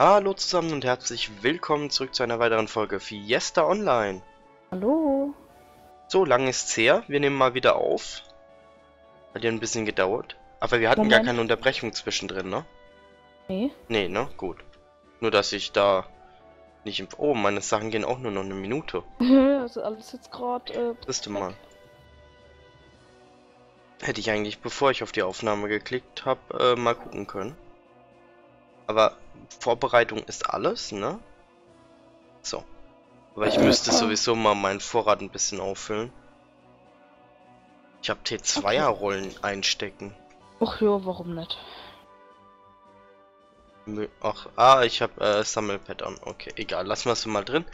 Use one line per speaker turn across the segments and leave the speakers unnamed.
Hallo zusammen und herzlich willkommen zurück zu einer weiteren Folge Fiesta Online.
Hallo.
So, lang ist's her. Wir nehmen mal wieder auf. Hat ja ein bisschen gedauert. Aber wir hatten
Moment.
gar keine Unterbrechung zwischendrin, ne?
Nee.
Nee, ne? Gut. Nur, dass ich da nicht im... Oh, meine Sachen gehen auch nur noch eine Minute.
also alles jetzt gerade. Äh,
Siehst du mal. Hätte ich eigentlich, bevor ich auf die Aufnahme geklickt habe, äh, mal gucken können. Aber Vorbereitung ist alles, ne? So. Aber ich müsste sowieso mal meinen Vorrat ein bisschen auffüllen. Ich habe T2er-Rollen einstecken.
Ach ja, warum nicht?
Ach, ah, ich habe äh, Sammelpad an. Okay, egal, lassen wir es mal drin.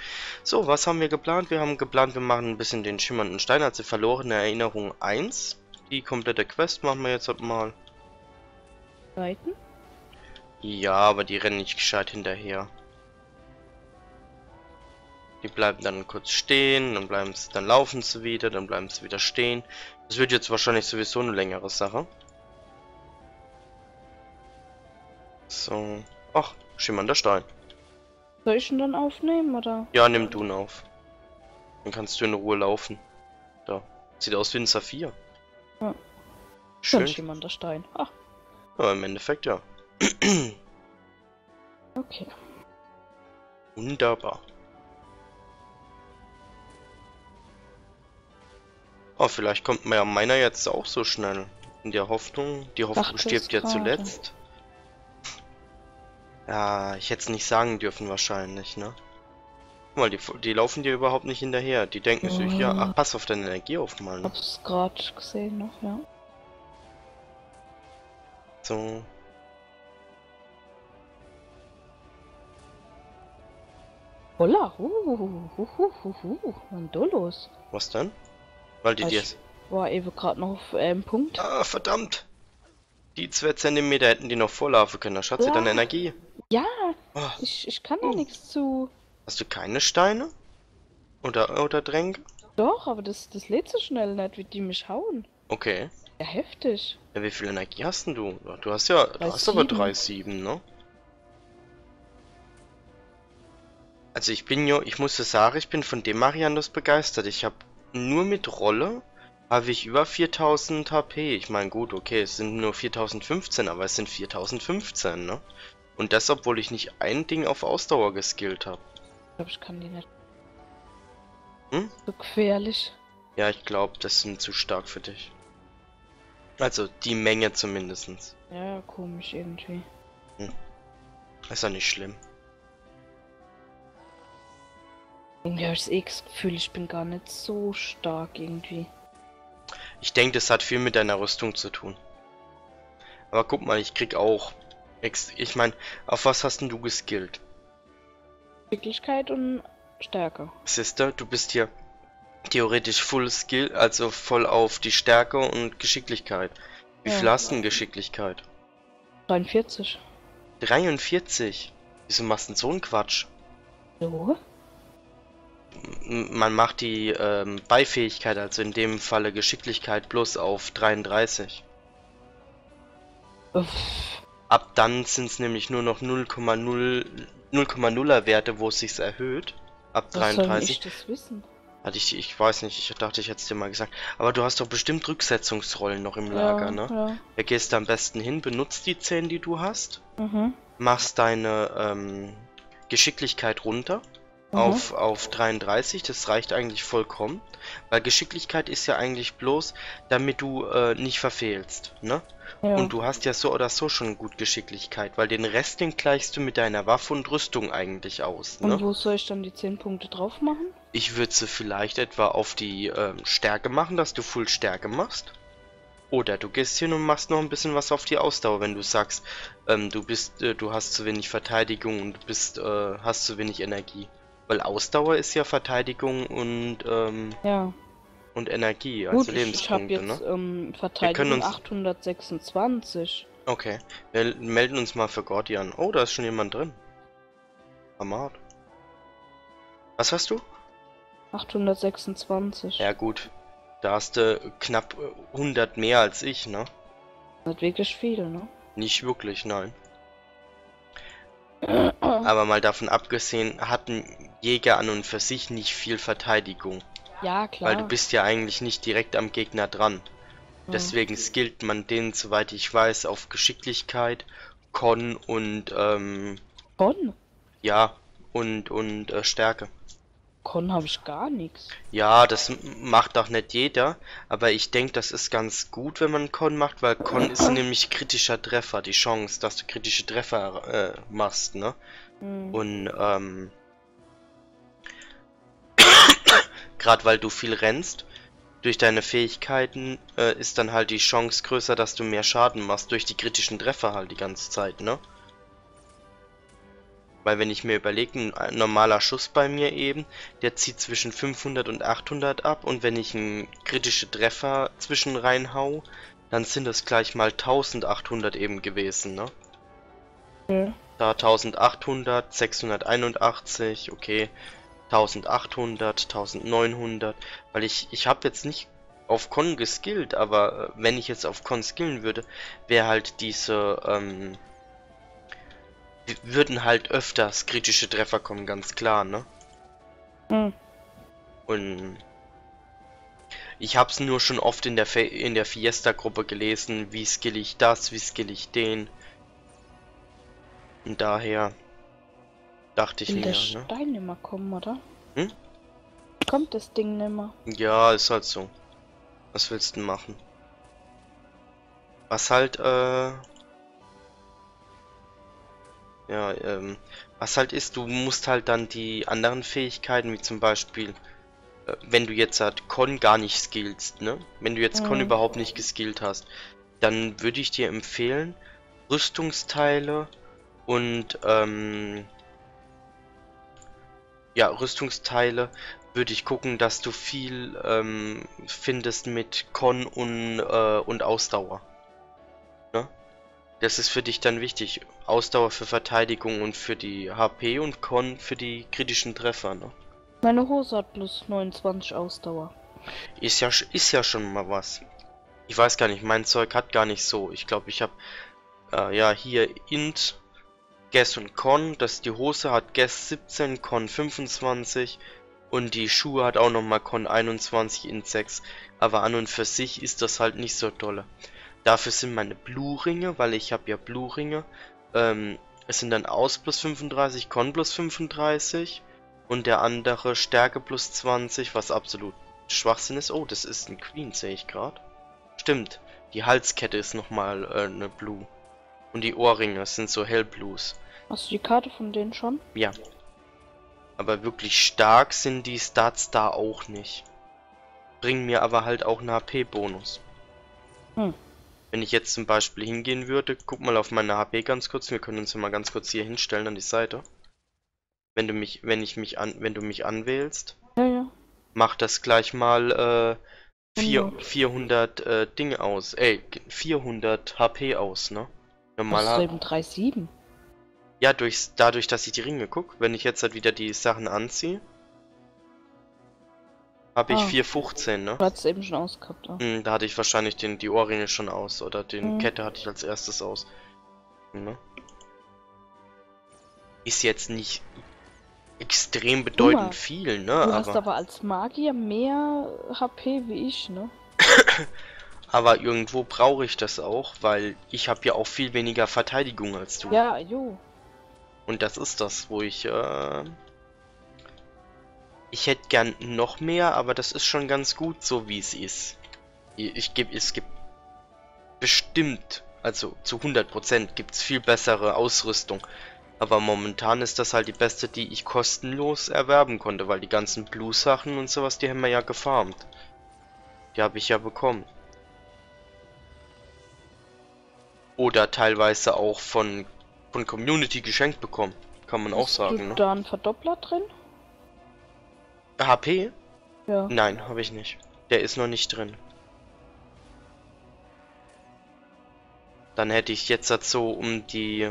So, was haben wir geplant? Wir haben geplant, wir machen ein bisschen den schimmernden Stein, also verlorene Erinnerung 1. Die komplette Quest machen wir jetzt halt mal.
Reiten?
Ja, aber die rennen nicht gescheit hinterher. Die bleiben dann kurz stehen, dann bleiben sie, dann laufen sie wieder, dann bleiben sie wieder stehen. Das wird jetzt wahrscheinlich sowieso eine längere Sache. So. Ach, schimmernder Stein.
Soll ich ihn dann aufnehmen oder?
Ja, nimm du ihn auf. Dann kannst du in Ruhe laufen. Da. Sieht aus wie ein Saphir.
Ja.
Schön.
Schön. jemand der Stein. Ach,
Ja, im Endeffekt ja.
Okay.
Wunderbar. Oh, vielleicht kommt mir ja meiner jetzt auch so schnell. In der Hoffnung. Die Hoffnung
Dachte
stirbt ja zuletzt. Ja, ich hätte es nicht sagen dürfen wahrscheinlich, ne? Guck mal, die, die laufen dir überhaupt nicht hinterher. Die denken sich, ja, ach, pass auf deine Energie auf, Mann.
Hab's gerade gesehen noch, ja.
So.
Holla, uh, uh, uh, uh, und da los.
Was denn? Weil die dir...
Ich war eben gerade noch auf einem Punkt.
Ah, verdammt! Die zwei Zentimeter hätten die noch vorlaufen können. Da schaut sie deine Energie.
Ja,
Oh,
ich, ich kann da nichts zu.
hast du keine Steine? Oder, oder Tränke?
Doch, aber das, das lädt so schnell nicht, wie die mich hauen.
Okay.
Ja, heftig.
Ja, wie viel Energie hast denn du? Du hast ja, du hast aber
3,7.
3,7, ne? Also ich bin ja, ich muss sagen, ich bin von dem Marianus begeistert. Ich habe nur mit Rolle habe ich über 4000 HP. Ich meine, gut, okay, es sind nur 4015, aber es sind 4015, ne? Und das, obwohl ich nicht ein Ding auf Ausdauer geskillt habe.
Ich glaube, ich kann die nicht.
Hm?
So gefährlich.
Ja, ich glaube, das sind zu stark für dich. Also, die Menge zumindestens.
Ja, komisch irgendwie.
Ist ja nicht schlimm.
Habe ich eh das Gefühl, ich bin gar nicht so stark irgendwie.
Ich denke, das hat viel mit deiner Rüstung zu tun. Aber guck mal, ich krieg auch. Ich meine, auf was hast denn du geskillt?
Wirklichkeit und Stärke.
Sister, du bist hier theoretisch full skill, also voll auf die Stärke und Geschicklichkeit. Wie
Ja.
viel hast du denn Geschicklichkeit?
43.
43. Wieso machst du denn so einen Quatsch?
So?
Man macht die ähm, Beifähigkeit, also in dem Falle Geschicklichkeit plus auf 33.
Uff.
Ab dann sind es nämlich nur noch 0,0 0,0er Werte, wo es sich erhöht. Ab
Was soll
33.
ich das wissen?
Hatte ich, ich weiß nicht, ich dachte, ich hätte es dir mal gesagt. Aber du hast doch bestimmt Rücksetzungsrollen noch im
Ja,
Lager, ne?
Ja.
Da gehst du am besten hin, benutzt die 10, die du hast,
Mhm.
machst deine ähm, Geschicklichkeit runter
Mhm.
auf, auf 33, das reicht eigentlich vollkommen. Weil Geschicklichkeit ist ja eigentlich bloß, damit du äh, nicht verfehlst, ne?
Ja.
Und du hast ja so oder so schon gut Geschicklichkeit, weil den Rest, den gleichst du mit deiner Waffe und Rüstung eigentlich aus,
Und
ne?
wo soll ich dann die 10 Punkte drauf machen?
Ich würde sie vielleicht etwa auf die ähm, Stärke machen, dass du Full Stärke machst. Oder du gehst hin und machst noch ein bisschen was auf die Ausdauer, wenn du sagst, ähm, du bist, äh, du hast zu wenig Verteidigung und du bist, äh, hast zu wenig Energie. Weil Ausdauer ist ja Verteidigung und, ähm,
Ja.
und Energie, also
Gut, ich, ich habe
Lebenspunkte,
jetzt
ne?
ähm, Verteidigung
uns-
826.
Okay, wir melden uns mal für Gordi an. Oh, da ist schon jemand drin. Hammer. Was hast du?
826.
Ja gut, da hast du knapp äh, 100 mehr als ich, ne?
Nicht wirklich viel, ne?
Nicht wirklich, nein. Aber mal davon abgesehen, hatten Jäger an und für sich nicht viel Verteidigung.
Ja, klar.
Weil du bist ja eigentlich nicht direkt am Gegner dran.
Hm.
Deswegen skillt man den, soweit ich weiß, auf Geschicklichkeit, Con und ähm,
Con?
ja, und und äh, Stärke.
Con habe ich gar nichts.
Ja, das macht auch nicht jeder, aber ich denke, das ist ganz gut, wenn man Con macht, weil Con ist nämlich kritischer Treffer, die Chance, dass du kritische Treffer äh, machst, ne?
Hm.
Und ähm, gerade weil du viel rennst, durch deine Fähigkeiten äh, ist dann halt die Chance größer, dass du mehr Schaden machst durch die kritischen Treffer halt die ganze Zeit, ne? Weil wenn ich mir überlege, ein, ein normaler Schuss bei mir eben, der zieht zwischen 500 und 800 ab und wenn ich einen kritische Treffer zwischen reinhau, dann sind das gleich mal 1800 eben gewesen, ne?
Okay.
Da 1800, 681, okay. 1800, 1900, weil ich ich habe jetzt nicht auf Con geskillt, aber äh, wenn ich jetzt auf Con skillen würde, wäre halt diese ähm, würden halt öfters kritische Treffer kommen, ganz klar, ne?
Hm.
Und ich hab's nur schon oft in der Fe in der Fiesta Gruppe gelesen, wie skill ich das, wie skill ich den. Und daher dachte ich mir,
der
ne?
Stein nimmer kommen, oder?
Hm?
Kommt das Ding nimmer?
Ja, ist halt so. Was willst du denn machen? Was halt, äh... Ja, ähm... Was halt ist, du musst halt dann die anderen Fähigkeiten, wie zum Beispiel, äh, wenn du jetzt halt Con gar nicht skillst, ne? Wenn du jetzt Con
Mhm.
überhaupt nicht geskillt hast, dann würde ich dir empfehlen, Rüstungsteile und, ähm... Ja, Rüstungsteile würde ich gucken, dass du viel ähm, findest mit Con und, äh, und Ausdauer. Ne? Das ist für dich dann wichtig. Ausdauer für Verteidigung und für die HP und Con für die kritischen Treffer. Ne?
Meine Hose hat plus 29 Ausdauer.
Ist ja, ist ja schon mal was. Ich weiß gar nicht, mein Zeug hat gar nicht so. Ich glaube, ich habe äh, ja hier Int, Guess und Con. Das die Hose hat Guess 17, Con 25 und die Schuhe hat auch nochmal Con 21, Int 6. Aber an und für sich ist das halt nicht so dolle. Dafür sind meine Blue-Ringe, weil ich habe ja Blue-Ringe. Ähm, es sind dann Aus plus 35, Con plus 35 und der andere Stärke plus 20, was absolut Schwachsinn ist. Oh, das ist ein Queen, sehe ich gerade. Stimmt, die Halskette ist nochmal äh, eine Blue. Und die Ohrringe sind so hellblues.
Hast du die Karte von denen schon?
Ja. Aber wirklich stark sind die Stats da auch nicht. Bringen mir aber halt auch einen HP-Bonus.
Hm.
Wenn ich jetzt zum Beispiel hingehen würde, guck mal auf meine HP ganz kurz. Wir können uns ja mal ganz kurz hier hinstellen an die Seite. Wenn du mich, wenn ich mich an, wenn du mich anwählst,
Ja, ja.
mach das gleich mal äh, vier,
Hundert.
400 äh, Dinge aus. Ey, 400 HP aus, ne?
Das
Normal.
ist eben 3,7.
Ja, durch, dadurch, dass ich die Ringe guck, wenn ich jetzt halt wieder die Sachen anziehe, habe ich
Ah.
415, ne?
Du hast es eben schon ausgehabt. Ja.
Hm, da hatte ich wahrscheinlich den, die Ohrringe schon aus oder den
Mhm.
Kette hatte ich als erstes aus. Ne? Ist jetzt nicht extrem bedeutend viel, ne?
Du hast
Aber,
aber als Magier mehr HP wie ich, ne?
aber irgendwo brauche ich das auch, weil ich habe ja auch viel weniger Verteidigung als du.
Ja, jo.
Und das ist das, wo ich, äh... Ich hätte gern noch mehr, aber das ist schon ganz gut, so wie es ist. Ich, gebe, es gibt bestimmt, also zu 100% gibt's viel bessere Ausrüstung. Aber momentan ist das halt die beste, die ich kostenlos erwerben konnte, weil die ganzen Blue-Sachen und sowas, die haben wir ja gefarmt. Die habe ich ja bekommen. Oder teilweise auch von, von Community geschenkt bekommen. Kann man auch
Hast
sagen,
du
ne?
da einen Verdoppler drin?
HP?
Ja.
Nein, habe ich nicht. Der ist noch nicht drin. Dann hätte ich jetzt so um die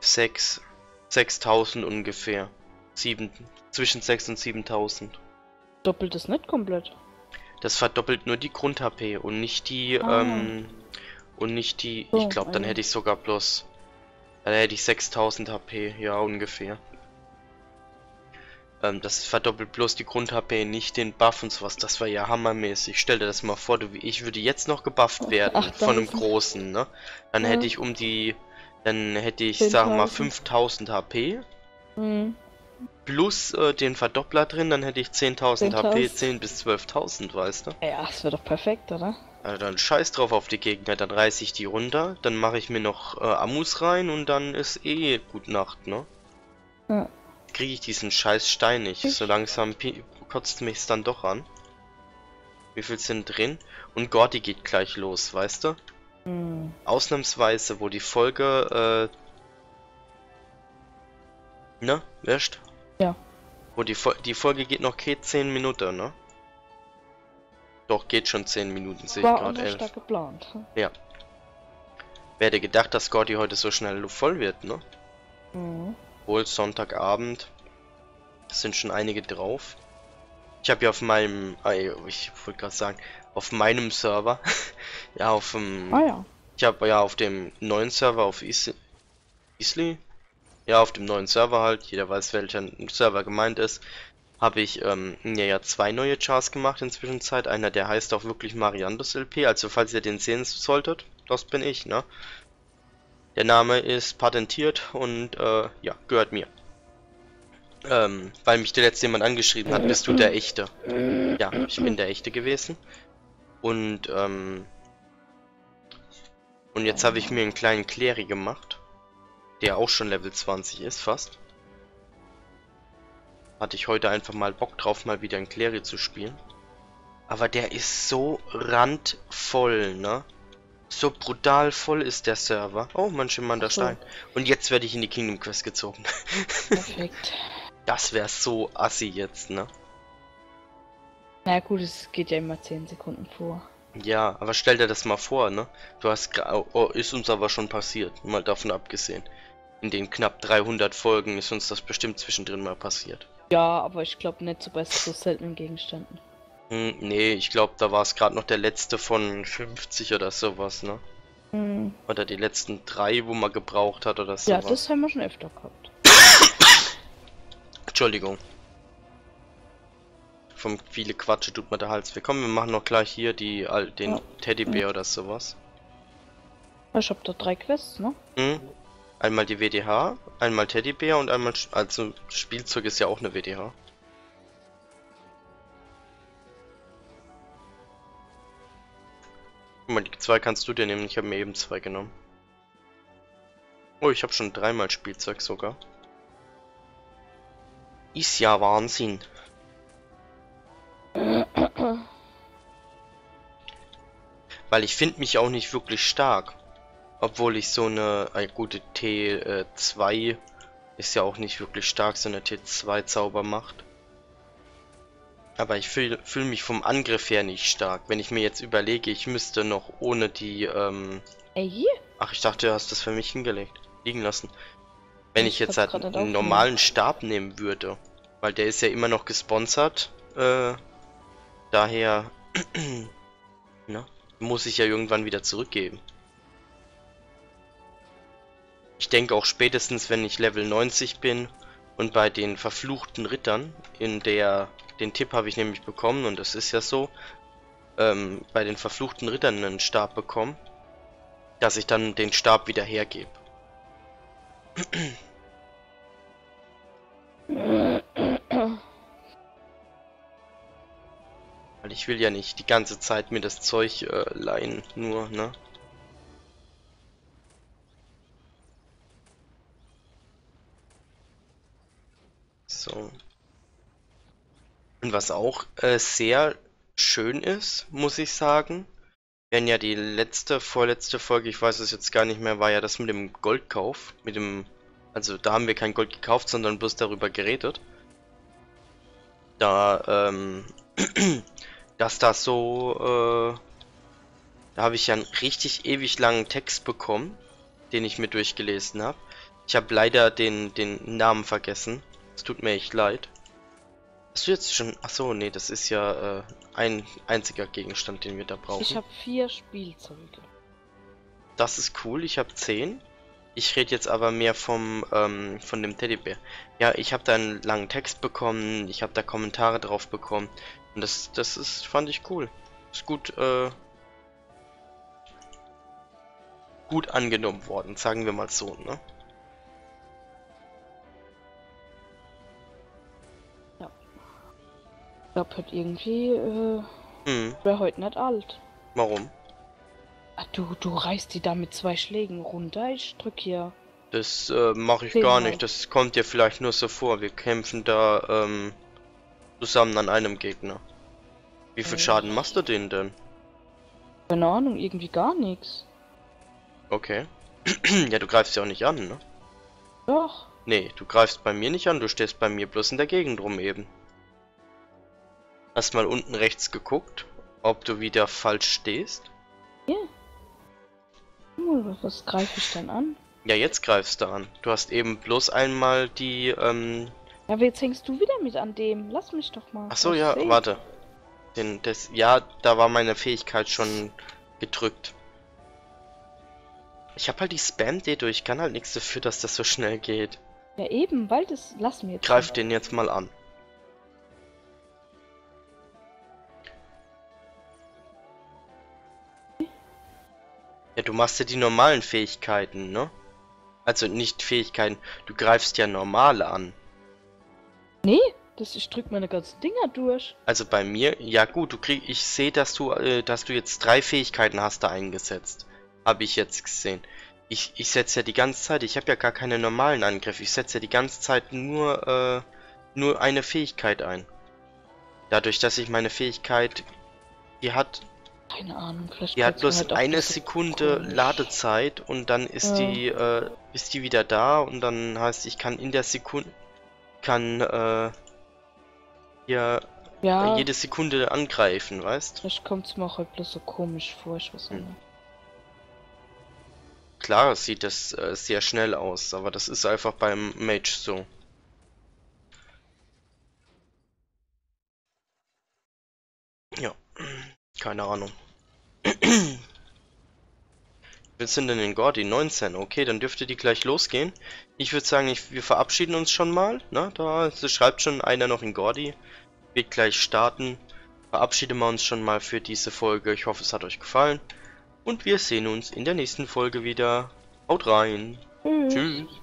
6, 6000 ungefähr. 7, zwischen 6 und 7000.
Doppelt es nicht komplett.
Das verdoppelt nur die Grund-HP und nicht die,
Ah.
ähm, und nicht die, ich glaube, dann
also.
hätte ich sogar bloß Da hätte ich 6000 HP, ja ungefähr. Ähm, das verdoppelt bloß die Grund-HP, nicht den Buff und sowas. Das war ja hammermäßig. Stell dir das mal vor, du ich würde jetzt noch gebufft werden
Ach,
von einem großen, ne? Dann
Ja.
hätte ich um die, dann hätte ich, sag mal, 5000 HP
Mhm.
plus äh, den Verdoppler drin, dann hätte ich 10.000 HP,
10.000.
10 bis 12.000, weißt du?
Ja, das wäre doch perfekt, oder?
Also dann scheiß drauf auf die Gegner, dann reiße ich die runter, dann mache ich mir noch äh, Ammus rein und dann ist eh gut Nacht, ne?
Ja.
Kriege ich diesen scheiß Stein nicht.
Ich-
So langsam kotzt mich's dann doch an. Wie viel sind drin? Und Gordy geht gleich los, weißt du?
Mhm.
Ausnahmsweise, wo die Folge, äh... Ne? Weißt?
Ja.
Wo die, Fol die Folge geht noch keine 10 Minuten, ne? Doch, geht schon 10 Minuten, sehe ich
War
gerade.
unser
11.
stark geplant. hm?
Wer hätte gedacht, dass Gordy heute so schnell voll wird, ne?
Mhm.
Wohl Sonntagabend. Es sind schon einige drauf. Ich habe ja auf meinem, ah, ich wollte gerade sagen, auf meinem Server, ja auf dem,
Ah ja.
ich habe ja auf dem neuen Server auf Is Isli, ja auf dem neuen Server halt, jeder weiß welcher Server gemeint ist, habe ich ähm, ja, ja zwei neue Chars gemacht in Zwischenzeit. Einer, der heißt auch wirklich Mariandos LP, also falls ihr den sehen solltet, das bin ich, ne? Der Name ist patentiert und äh, ja, gehört mir. Ähm, weil mich der letzte jemand angeschrieben hat, bist du der Echte? Ja, ich bin der Echte gewesen. Und, ähm, und jetzt habe ich mir einen kleinen Clary gemacht, der auch schon Level 20 ist, fast. Hatte ich heute einfach mal Bock drauf, mal wieder einen Clary zu spielen. Aber der ist so randvoll, ne? So brutal voll ist der Server. Oh, mein schimmernder
so.
Stein. Und jetzt werde ich in die Kingdom Quest gezogen.
Perfekt.
Das wäre so assi jetzt, ne?
Na gut, es geht ja immer 10 Sekunden vor.
Ja, aber stell dir das mal vor, ne? Du hast oh, oh, ist uns aber schon passiert, mal davon abgesehen. In den knapp 300 Folgen ist uns das bestimmt zwischendrin mal passiert.
Ja, aber ich glaube nicht so bei so seltenen Gegenständen.
Hm, nee, ich glaube, da war es gerade noch der letzte von 50 oder sowas, ne?
Mhm.
Oder die letzten drei, wo man gebraucht hat oder
Ja,
sowas.
das haben wir schon öfter gehabt.
Entschuldigung. Vom viele Quatsche tut mir der Hals weh. Komm, wir machen noch gleich hier die, den
Ja.
Teddybär oder sowas.
Ich hab da drei Quests, ne?
Hm? Einmal die WDH, einmal Teddybär und einmal, also Spielzeug ist ja auch eine WDH. Guck mal, die zwei kannst du dir nehmen, ich habe mir eben zwei genommen. Oh, ich habe schon dreimal Spielzeug sogar. Ist ja Wahnsinn. Weil ich finde mich auch nicht wirklich stark. Obwohl ich so eine, eine gute T2 ist ja auch nicht wirklich stark, so eine T2 Zauber macht. Aber ich fühle fühl mich vom Angriff her nicht stark. Wenn ich mir jetzt überlege, ich müsste noch ohne die, ähm...
Ey,
Ach, ich dachte, du hast das für mich hingelegt. Liegen lassen. Wenn ich,
Ich
jetzt halt einen normalen Stab nehmen würde. Weil der ist ja immer noch gesponsert. Äh, daher... ne? Muss ich ja irgendwann wieder zurückgeben. Ich denke auch spätestens, wenn ich Level 90 bin und bei den verfluchten Rittern, in der, den Tipp habe ich nämlich bekommen und das ist ja so, ähm, bei den verfluchten Rittern einen Stab bekommen, dass ich dann den Stab wieder hergebe. Weil ich will ja nicht die ganze Zeit mir das Zeug äh, leihen, nur, ne? So. Und was auch äh, sehr schön ist, muss ich sagen, wenn ja die letzte, vorletzte Folge, ich weiß es jetzt gar nicht mehr, war ja das mit dem Goldkauf, mit dem, also da haben wir kein Gold gekauft, sondern bloß darüber geredet. Da, ähm, dass das so, äh, da habe ich ja einen richtig ewig langen Text bekommen, den ich mir durchgelesen habe. Ich habe leider den, den Namen vergessen. Es tut mir echt leid. Hast du jetzt schon... Ach so, nee, das ist ja äh, ein einziger Gegenstand, den wir da brauchen.
ich habe vier Spielzeuge.
Das ist cool, ich habe 10. Ich rede jetzt aber mehr vom ähm, von dem Teddybär. Ja, ich habe da einen langen Text bekommen, ich habe da Kommentare drauf bekommen und das das ist fand ich cool. Ist gut äh, gut angenommen worden, sagen wir mal so, ne?
Glaube halt irgendwie, äh,
Hm,
wäre heute nicht alt.
warum?
Ah, du, du reißt die da mit zwei Schlägen runter. Ich drück hier.
Das äh, mache ich
Sehen
gar nicht. Das kommt dir vielleicht nur so vor. Wir kämpfen da ähm, zusammen an einem Gegner. Wie viel
Äh.
Schaden machst du denen denn?
Keine Ahnung, irgendwie gar nichts.
Okay. ja, du greifst ja auch nicht an, ne?
Doch.
Nee, du greifst bei mir nicht an, du stehst bei mir bloß in der Gegend rum eben. Hast mal unten rechts geguckt, ob du wieder falsch stehst?
Hm, Was, was greife ich denn an?
Ja, jetzt greifst du an. Du hast eben bloß einmal die, ähm...
Ja, aber jetzt hängst du wieder mit an dem. Lass mich doch mal.
Ach so, ja,
seh.
warte. Den, das, ja, da war meine Fähigkeit schon gedrückt. Ich hab halt die Spam-Dedo, ich kann halt nichts dafür, dass das so schnell geht.
Ja, eben, weil das. Lass mir jetzt.
Greif den jetzt mal an. Ja, du machst ja die normalen Fähigkeiten, ne? Also nicht Fähigkeiten, du greifst ja normal an.
Nee, das, ich drück meine ganzen Dinger durch.
Also bei mir, ja gut, du krieg, ich sehe, dass du, äh, dass du jetzt drei Fähigkeiten hast da eingesetzt. Habe ich jetzt gesehen. Ich, ich setze ja die ganze Zeit, ich habe ja gar keine normalen Angriffe. Ich setze ja die ganze Zeit nur, äh, nur eine Fähigkeit ein. Dadurch, dass ich meine Fähigkeit, die hat,
Keine Ahnung, vielleicht.
die hat bloß
halt
eine Sekunde
komisch.
Ladezeit und dann ist
Ja.
die, äh, ist die wieder da und dann heißt, ich kann in der Sekunde, kann, äh, hier
Ja,
jede Sekunde angreifen, weißt?
vielleicht kommt's mir auch halt bloß so komisch vor. Ich weiß
Hm.
nicht.
Klar sieht das äh, sehr schnell aus, aber das ist einfach beim Mage so. Ja, keine Ahnung. Wir sind in Gordy? 19. Okay, dann dürfte die gleich losgehen. Ich würde sagen, ich, wir verabschieden uns schon mal. Ne? Da schreibt schon einer noch in Gordy. Wird gleich starten. Verabschieden wir uns schon mal für diese Folge. Ich hoffe, es hat euch gefallen. Und wir sehen uns in der nächsten Folge wieder. Haut rein.
Tschüss.
Tschüss.